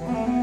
mm you.